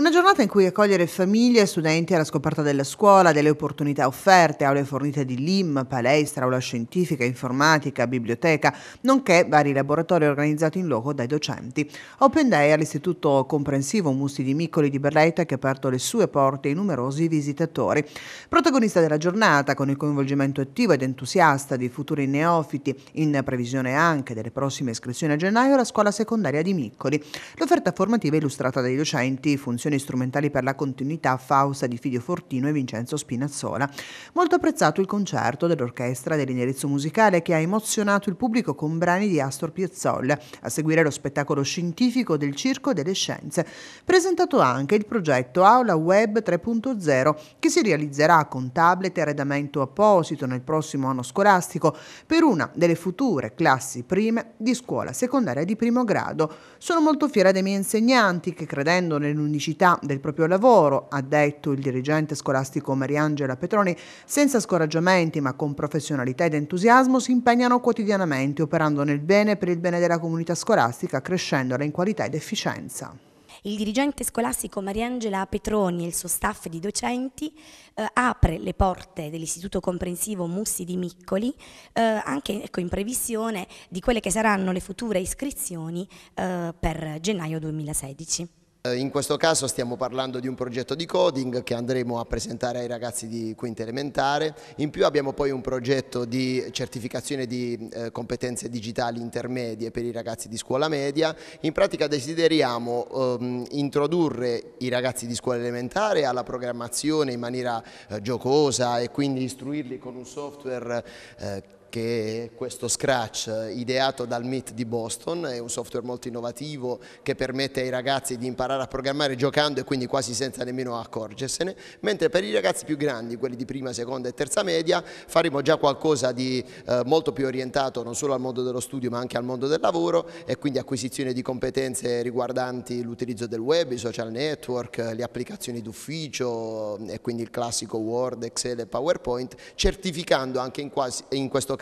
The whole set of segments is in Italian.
Una giornata in cui accogliere famiglie e studenti alla scoperta della scuola, delle opportunità offerte, aule fornite di LIM, palestra, aula scientifica, informatica, biblioteca, nonché vari laboratori organizzati in loco dai docenti. Open Day all'Istituto Comprensivo Musti di Miccoli di Berletta che ha aperto le sue porte ai numerosi visitatori. Protagonista della giornata, con il coinvolgimento attivo ed entusiasta di futuri neofiti, in previsione anche delle prossime iscrizioni a gennaio, la scuola secondaria di Miccoli. L'offerta formativa illustrata dai docenti funziona funzioni strumentali per la continuità Fausta di Fidio Fortino e Vincenzo Spinazzola. Molto apprezzato il concerto dell'orchestra dell'indirizzo musicale che ha emozionato il pubblico con brani di Astor Piazzolla, a seguire lo spettacolo scientifico del Circo delle Scienze. Presentato anche il progetto Aula Web 3.0 che si realizzerà con tablet e arredamento apposito nel prossimo anno scolastico per una delle future classi prime di scuola secondaria di primo grado. Sono molto fiera dei miei insegnanti che credendo nell'unicità felicità del proprio lavoro, ha detto il dirigente scolastico Mariangela Petroni, senza scoraggiamenti ma con professionalità ed entusiasmo si impegnano quotidianamente operando nel bene per il bene della comunità scolastica, crescendola in qualità ed efficienza. Il dirigente scolastico Mariangela Petroni e il suo staff di docenti eh, apre le porte dell'Istituto Comprensivo Mussi di Miccoli eh, anche ecco, in previsione di quelle che saranno le future iscrizioni eh, per gennaio 2016. Eh, in questo caso stiamo parlando di un progetto di coding che andremo a presentare ai ragazzi di quinta elementare, in più abbiamo poi un progetto di certificazione di eh, competenze digitali intermedie per i ragazzi di scuola media, in pratica desideriamo ehm, introdurre i ragazzi di scuola elementare alla programmazione in maniera eh, giocosa e quindi istruirli con un software eh, che è questo Scratch ideato dal MIT di Boston, è un software molto innovativo che permette ai ragazzi di imparare a programmare giocando e quindi quasi senza nemmeno accorgersene, mentre per i ragazzi più grandi, quelli di prima, seconda e terza media, faremo già qualcosa di eh, molto più orientato non solo al mondo dello studio ma anche al mondo del lavoro e quindi acquisizione di competenze riguardanti l'utilizzo del web, i social network, le applicazioni d'ufficio e quindi il classico Word, Excel e PowerPoint, certificando anche in, quasi, in questo caso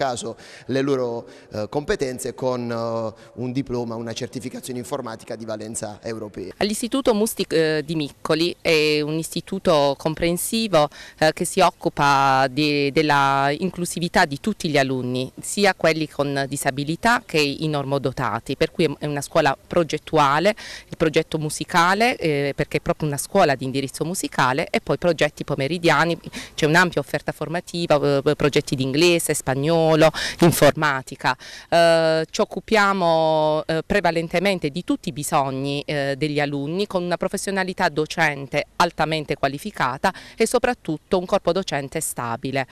le loro eh, competenze con eh, un diploma, una certificazione informatica di valenza europea. L'Istituto Musti eh, di Miccoli è un istituto comprensivo eh, che si occupa di, della inclusività di tutti gli alunni, sia quelli con disabilità che i normodotati, per cui è una scuola progettuale, il progetto musicale eh, perché è proprio una scuola di indirizzo musicale e poi progetti pomeridiani, c'è un'ampia offerta formativa, eh, progetti di inglese, spagnolo, spagnolo, informatica. Eh, ci occupiamo eh, prevalentemente di tutti i bisogni eh, degli alunni con una professionalità docente altamente qualificata e soprattutto un corpo docente stabile.